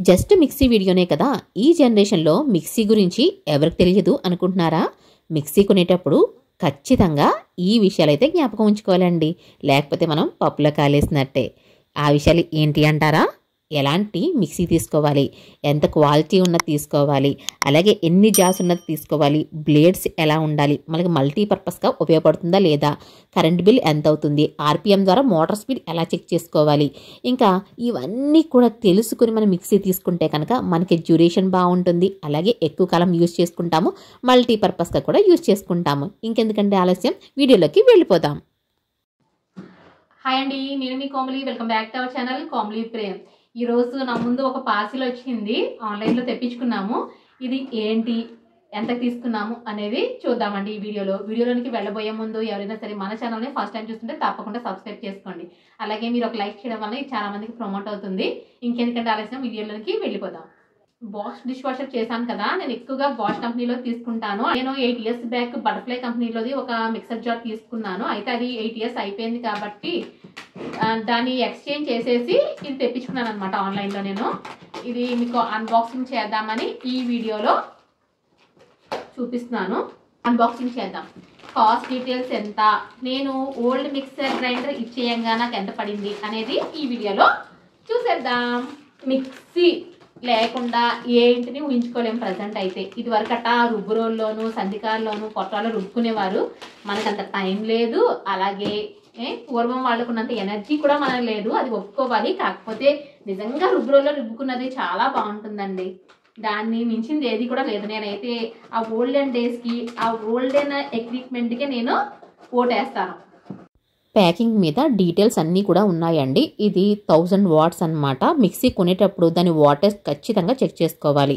Just mixie వీడియోనే కదా ఈ జనరేషన్లో మిక్సీ గురించి ఎవరికి తెలియదు అనుకుంటున్నారా? మిక్సీ కొనేటప్పుడు ఖచ్చితంగా ఈ విషయాలైతే జ్ఞాపకం ఉంచుకోవాలండి. లేకపోతే మనం పప్పులో కాలేసినట్టే. ఆ విషయాలు ఏంటి అంటారా? ఎలాంటి మిక్సీ తీసుకోవాలి? ఎంత క్వాలిటీ ఉన్నది తీసుకోవాలి? అలాగే ఎన్ని జాస్ ఉన్నది తీసుకోవాలి? బ్లేడ్స్ ఎలా ఉండాలి? మనకి మల్టీపర్పస్గా ఉపయోగపడుతుందా లేదా? కరెంట్ బిల్ ఎంత అవుతుంది? ఆర్పిఎం ద్వారా మోటార్ స్పీడ్ ఎలా చెక్ చేసుకోవాలి? ఇంకా ఇవన్నీ కూడా తెలుసుకుని మనం మిక్సీ తీసుకుంటే కనుక మనకి డ్యూరేషన్ బాగుంటుంది. అలాగే ఎక్కువ కాలం యూజ్ చేసుకుంటాము. మల్టీపర్పస్గా కూడా యూజ్ చేసుకుంటాము. ఇంకెందుకంటే ఆలస్యం? వీడియోలోకి వెళ్ళిపోదాం. హాయ్ అండి. నేను మీ Komali. Welcome back to our channel Komali Prem. ఈరోజు నా ముందు ఒక పార్సిల్ వచ్చింది. ఆన్లైన్లో తెప్పించుకున్నాము. ఇది ఏంటి? ఎంత తీసుకున్నాము అనేది చూద్దామండి ఈ వీడియోలో. వీడియోలోనికి వెళ్ళబోయే ముందు ఎవరైనా సరే మన ఛానల్ని ఫస్ట్ టైం చూస్తుంటే తప్పకుండా సబ్స్క్రైబ్ చేసుకోండి. అలాగే మీరు ఒక లైక్ చేయడం వల్ల ఇది చాలా మందికి ప్రమోట్ అవుతుంది. ఇంకెందుకంటే ఆలస్యం వీడియోలోనికి వెళ్ళిపోదాం. బాష్ డిష్ వాషర్ చేశాను కదా. నేను ఎక్కువగా బాష్ కంపెనీలో తీసుకుంటాను. నేను ఎయిట్ ఇయర్స్ బ్యాక్ బటర్ఫ్లై కంపెనీలోది ఒక మిక్సర్ జార్ తీసుకున్నాను. అయితే అది ఎయిట్ ఇయర్స్ అయిపోయింది కాబట్టి దాన్ని ఎక్స్చేంజ్ చేసేసి ఇది తెప్పించుకున్నాను అనమాట ఆన్లైన్లో నేను. ఇది మీకు అన్బాక్సింగ్ చేద్దామని ఈ వీడియోలో చూపిస్తున్నాను. అన్బాక్సింగ్ చేద్దాం. కాస్ట్ డీటెయిల్స్ ఎంత? నేను ఓల్డ్ మిక్సర్ గ్రైండర్ ఇచ్చేయంగా నాకు ఎంత పడింది అనేది ఈ వీడియోలో చూసేద్దాం. మిక్సీ లేకుండా ఏంటిని ఊహించుకోలేము ప్రజెంట్ అయితే. ఇది వరకట రుబ్బు రోల్లోను సంధికారులోను కొట్టాలో రుబ్బుకునేవారు. మనకంత టైం లేదు. అలాగే పూర్వం వాళ్ళకున్నంత ఎనర్జీ కూడా మనకు లేదు. అది ఒప్పుకోవాలి. కాకపోతే నిజంగా రుబ్రోలో రుబ్బుకున్నది చాలా బాగుంటుందండి. దాన్ని మించింది ఏది కూడా లేదు. నేనైతే ఆ ఓల్డెన్ డేస్కి ఆ ఓల్డెన్ ఎక్విప్మెంట్కే నేను ఓటేస్తాను. ప్యాకింగ్ మీద డీటెయిల్స్ అన్నీ కూడా ఉన్నాయండి. ఇది థౌజండ్ వాట్స్ అన్నమాట. మిక్సీ కొనేటప్పుడు దాని వాటర్ ఖచ్చితంగా చెక్ చేసుకోవాలి.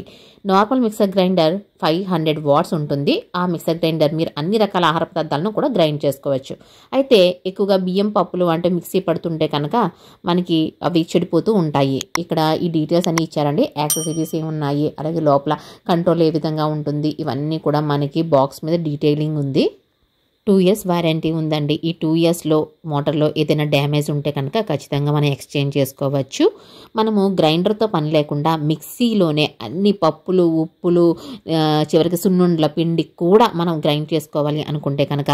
Normal mixer grinder five hundred watts ఉంటుంది. ఆ మిక్సర్ గ్రైండర్ మీరు అన్ని రకాల ఆహార పదార్థాలను కూడా గ్రైండ్ చేసుకోవచ్చు. అయితే ఎక్కువగా బియ్యం పప్పులు అంటే మిక్సీ పడుతుంటే కనుక మనకి అవి చెడిపోతూ ఉంటాయి. ఇక్కడ ఈ డీటెయిల్స్ అన్ని ఇచ్చారండి. యాక్సెసరీస్ ఏమి ఉన్నాయి? అలాగే లోపల కంట్రోల్ ఏ విధంగా ఉంటుంది? ఇవన్నీ కూడా మనకి బాక్స్ మీద డీటెయిలింగ్ ఉంది. టూ ఇయర్స్ వారంటీ ఉందండి. ఈ టూ ఇయర్స్లో మోటార్లో ఏదైనా డ్యామేజ్ ఉంటే కనుక ఖచ్చితంగా మనం ఎక్స్చేంజ్ చేసుకోవచ్చు. మనము గ్రైండర్తో పని లేకుండా మిక్సీలోనే అన్ని పప్పులు ఉప్పులు చివరికి సున్నుండ్ల పిండి కూడా మనం గ్రైండ్ చేసుకోవాలి అనుకుంటే కనుక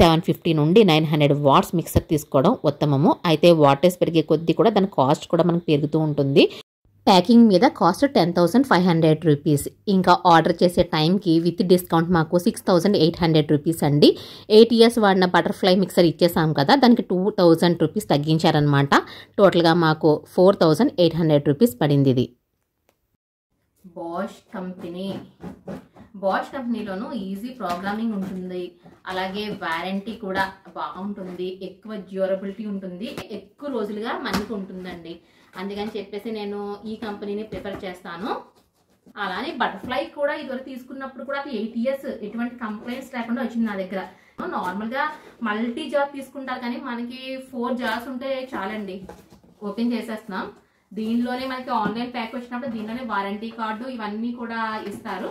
సెవెన్ ఫిఫ్టీ నుండి నైన్ హండ్రెడ్ వాట్స్ మిక్సర్ తీసుకోవడం ఉత్తమము. అయితే వాటర్స్ పెరిగే కొద్దీ కూడా దాని కాస్ట్ కూడా మనకు పెరుగుతూ ఉంటుంది. ప్యాకింగ్ మీద cost ten thousand five hundred rupees. ఇంకా ఆర్డర్ చేసే టైంకి విత్ డిస్కౌంట్ మాకు six thousand eight hundred rupees అండి. ఎయిట్ ఇయర్స్ వాడిన బటర్ఫ్లై మిక్సర్ ఇచ్చేసాం కదా దానికి టూ థౌజండ్ రూపీస్ తగ్గించారనమాట టోటల్గా మాకు four thousand eight hundred rupees పడింది ఇది. Bosch company. బాష్ కంపెనీలోనూ ఈజీ ప్రోగ్రామింగ్ ఉంటుంది. అలాగే వారంటీ కూడా బాగుంటుంది. ఎక్కువ డ్యూరబిలిటీ ఉంటుంది. ఎక్కువ రోజులుగా మనకు ఉంటుందండి. అందుకని చెప్పేసి నేను ఈ కంపెనీని ప్రిఫర్ చేస్తాను. అలానే బటర్ఫ్లై కూడా ఇదివరకు తీసుకున్నప్పుడు కూడా అది ఎయిట్ ఇయర్స్ ఎటువంటి కంప్లైంట్స్ లేకుండా వచ్చింది నా దగ్గర. నార్మల్గా మల్టీ జార్ తీసుకుంటారు కానీ మనకి ఫోర్ జార్స్ ఉంటే చాలండి. ఓపెన్ చేసేస్తున్నాం. దీనిలోనే మనకి ఆన్లైన్ ప్యాక్ వచ్చినప్పుడు దీనిలోనే వారంటీ కార్డు ఇవన్నీ కూడా ఇస్తారు.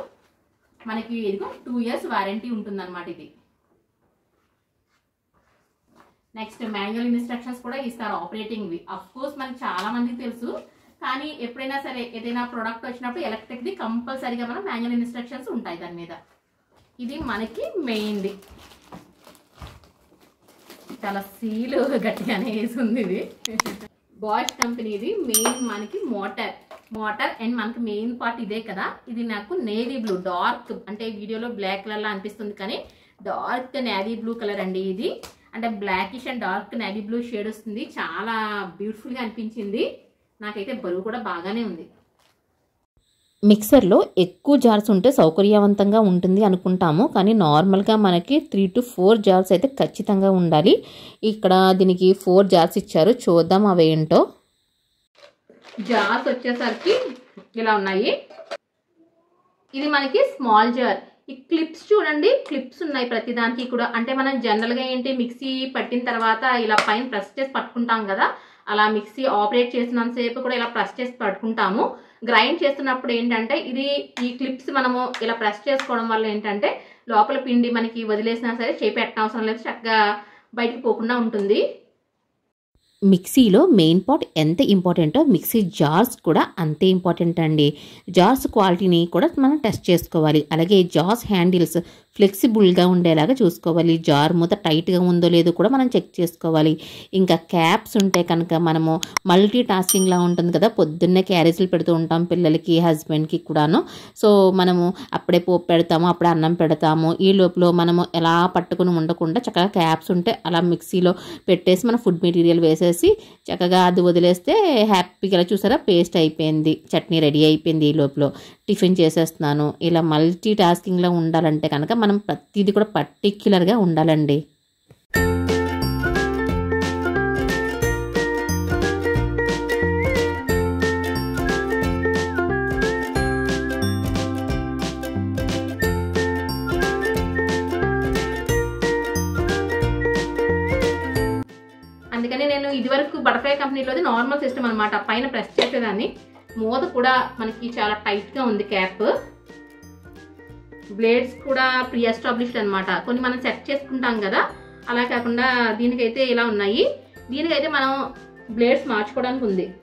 మనకి ఇదిగో టూ ఇయర్స్ వారంటీ ఉంటుందన్నమాట ఇది. నెక్స్ట్ మాన్యువల్ ఇన్స్ట్రక్షన్స్ కూడా ఇస్తారు ఆపరేటింగ్ వి. అఫ్ కోర్స్ మనకి చాలా మందికి తెలుసు. కానీ ఎప్పుడైనా సరే ఏదైనా ప్రోడక్ట్ వచ్చినప్పుడు ఎలక్ట్రిక్ది కంపల్సరీగా మనం మాన్యువల్ ఇన్స్ట్రక్షన్స్ ఉంటాయి దాని మీద. ఇది మనకి మెయిన్ది చాలా సీలు గట్టిగానే వేసింది ఇది. బాయ్స్ కంపెనీది మెయిన్ మనకి మోటార్ మోటార్ అండ్ మనకి మెయిన్ పార్ట్ ఇదే కదా. ఇది నాకు నేవీ బ్లూ డార్క్ అంటే వీడియోలో బ్లాక్ కలర్లా అనిపిస్తుంది కానీ డార్క్ నేవీ బ్లూ కలర్ అండి ఇది. అంటే blackish and dark navy blue shade వస్తుంది. చాలా బ్యూటిఫుల్గా అనిపించింది. నాకైతే బరువు కూడా బాగానే ఉంది. మిక్సర్లో ఎక్కువ జార్స్ ఉంటే సౌకర్యవంతంగా ఉంటుంది అనుకుంటాము. కానీ నార్మల్గా మనకి త్రీ టు ఫోర్ జార్స్ అయితే ఖచ్చితంగా ఉండాలి. ఇక్కడ దీనికి ఫోర్ జార్స్ ఇచ్చారు. చూద్దాం అవి ఏంటో. జార్స్ వచ్చేసరికి ఇలా ఉన్నాయి. ఇది మనకి స్మాల్ జార్ ఈ క్లిప్స్ చూడండి. క్లిప్స్ ఉన్నాయి ప్రతి దానికి కూడా. అంటే మనం జనరల్గా ఏంటి మిక్సీ పట్టిన తర్వాత ఇలా పైన ప్రెస్ చేసి పట్టుకుంటాం కదా. అలా మిక్సీ ఆపరేట్ చేసినంతసేపు కూడా ఇలా ప్రెస్ చేసి పట్టుకుంటాము. గ్రైండ్ చేస్తున్నప్పుడు ఏంటంటే ఇది ఈ క్లిప్స్ మనము ఇలా ప్రెస్ చేసుకోవడం వల్ల ఏంటంటే లోపల పిండి మనకి వదిలేసినా సరే చేపెట్టనవసరం లేదు. చక్కగా బయటికి పోకుండా ఉంటుంది. మిక్సీలో మెయిన్ పార్ట్ ఎంత ఇంపార్టెంటో మిక్సీ జార్స్ కూడా అంతే ఇంపార్టెంట్ అండి. జార్స్ క్వాలిటీని కూడా మనం టెస్ట్ చేసుకోవాలి. అలాగే జార్స్ హ్యాండిల్స్ ఫ్లెక్సిబుల్గా ఉండేలాగా చూసుకోవాలి. జార్ మూత టైట్గా ఉందో లేదో కూడా మనం చెక్ చేసుకోవాలి. ఇంకా క్యాప్స్ ఉంటే కనుక మనము మల్టీ టాస్కింగ్లా ఉంటుంది కదా పొద్దున్నే క్యారేజీలు పెడుతూ ఉంటాం పిల్లలకి హస్బెండ్కి కూడాను. సో మనము అప్పుడే పోపు పెడతాము అప్పుడే అన్నం పెడతాము. ఈ లోపల మనము ఎలా పట్టుకుని ఉండకుండా చక్కగా క్యాప్స్ ఉంటే అలా మిక్సీలో పెట్టేసి మన ఫుడ్ మెటీరియల్ వేసేసి చక్కగా అది వదిలేస్తే హ్యాపీగా ఇలా చూసారా? పేస్ట్ అయిపోయింది చట్నీ రెడీ అయిపోయింది ఈ లోపల. టిఫిన్ చేసేస్తున్నాను. ఇలా మల్టీ టాస్కింగ్లో ఉండాలంటే కనుక మనం ప్రతిదీ కూడా పర్టిక్యులర్గా ఉండాలండి. అందుకని నేను ఇదివరకు బటర్ఫ్లై కంపెనీలోది నార్మల్ సిస్టమ్ అనమాట పైన ప్రెస్ చేసేదాన్ని. మూత కూడా మనకి చాలా టైట్గా ఉంది క్యాప్ బ్లేడ్స్ కూడా ప్రీ ఎస్టాబ్లిష్డ్ అనమాట కొన్ని మనం సెట్ చేసుకుంటాం కదా అలా కాకుండా దీనికైతే ఇలా ఉన్నాయి. దీనికైతే మనం బ్లేడ్స్ మార్చుకోవడానికి ఉంది.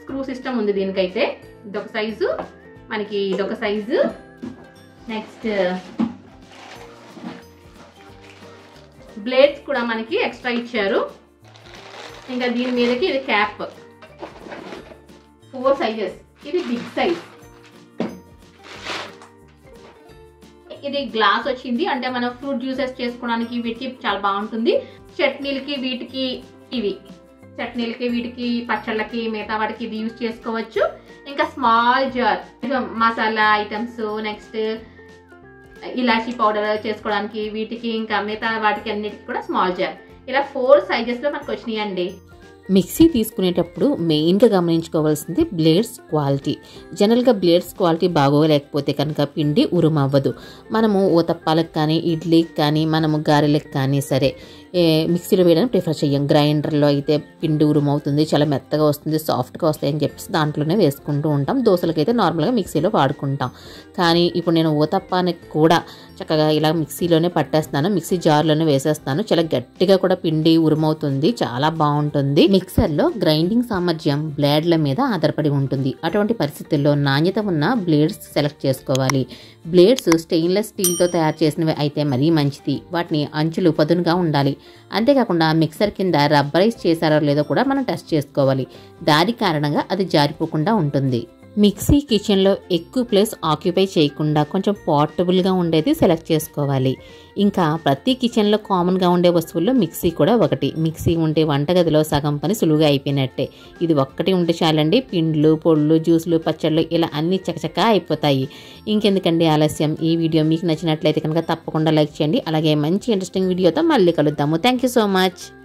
స్క్రూ సిస్టమ్ ఉంది దీనికైతే. ఇదొక సైజు. మనకి ఇదొక సైజు. నెక్స్ట్ బ్లేడ్స్ కూడా మనకి ఎక్స్ట్రా ఇచ్చారు. ఇంకా దీని మీదకి ఇది క్యాప్. Four sizes. ఇది బిగ్ సైజ్. ఇది గ్లాస్ వచ్చింది. అంటే మనం ఫ్రూట్ జ్యూసెస్ చేసుకోవడానికి వీటికి చాలా బాగుంటుంది. చట్నీలకి వీటికి ఇవి. చట్నీలకి వీటికి పచ్చళ్ళకి మిగతా వాటికి ఇది యూజ్ చేసుకోవచ్చు. ఇంకా small jar masala items next ఇలాచీ పౌడర్ చేసుకోవడానికి వీటికి ఇంకా మిగతా వాటికి అన్నిటికి కూడా స్మాల్ జార్ ఇలా ఫోర్ సైజెస్లో మనకు వచ్చినాయండి. మిక్సీ తీసుకునేటప్పుడు మెయిన్గా గమనించుకోవాల్సింది బ్లేడ్స్ క్వాలిటీ. జనరల్గా బ్లేడ్స్ క్వాలిటీ బాగోలేకపోతే కనుక పిండి ఉరుమవ్వదు. మనము ఊతప్పాలకు కానీ ఇడ్లీకి కానీ మనము గారెలకు కానీ సరే మిక్సీలో వేయడానికి ప్రిఫర్ చేయం గ్రైండర్లో అయితే పిండి ఉరుమవుతుంది చాలా మెత్తగా వస్తుంది సాఫ్ట్గా వస్తాయి అని చెప్పేసి దాంట్లోనే వేసుకుంటూ ఉంటాం. దోశలకైతే నార్మల్గా మిక్సీలో వాడుకుంటాం. కానీ ఇప్పుడు నేను ఊతప్పానికి కూడా చక్కగా ఇలా మిక్సీలోనే పట్టేస్తాను మిక్సీ జార్లోనే వేసేస్తాను చాలా గట్టిగా కూడా పిండి ఉరుమవుతుంది చాలా బాగుంటుంది. మిక్సర్లో గ్రైండింగ్ సామర్థ్యం బ్లేడ్ల మీద ఆధారపడి ఉంటుంది. అటువంటి పరిస్థితుల్లో నాణ్యత ఉన్న బ్లేడ్స్ సెలెక్ట్ చేసుకోవాలి. బ్లేడ్స్ స్టెయిన్లెస్ స్టీల్తో తయారు చేసినవి అయితే మరీ మంచిది. వాటిని అంచులు పదునుగా ఉండాలి. అంతేకాకుండా మిక్సర్ కింద రబ్బరైజ్ చేశారో లేదో కూడా మనం టెస్ట్ చేసుకోవాలి. దాని కారణంగా అది జారిపోకుండా ఉంటుంది. మిక్సీ కిచెన్లో ఎక్కువ ప్లేస్ ఆక్యుపై చేయకుండా కొంచెం పోర్టబుల్గా ఉండేది సెలెక్ట్ చేసుకోవాలి. ఇంకా ప్రతి కిచెన్లో కామన్గా ఉండే వస్తువుల్లో మిక్సీ కూడా ఒకటి. మిక్సీ ఉంటే వంటగదిలో సగం పని సులువుగా అయిపోయినట్టే. ఇది ఒక్కటి ఉంటే చాలండి. పిండ్లు పొళ్ళు జ్యూసులు పచ్చళ్ళు ఇలా అన్ని చకచక అయిపోతాయి. ఇంకెందుకండి ఆలస్యం? ఈ వీడియో మీకు నచ్చినట్లయితే కనుక తప్పకుండా లైక్ చేయండి. అలాగే మంచి ఇంట్రెస్టింగ్ వీడియోతో మళ్ళీ కలుద్దాము. Thank you so much.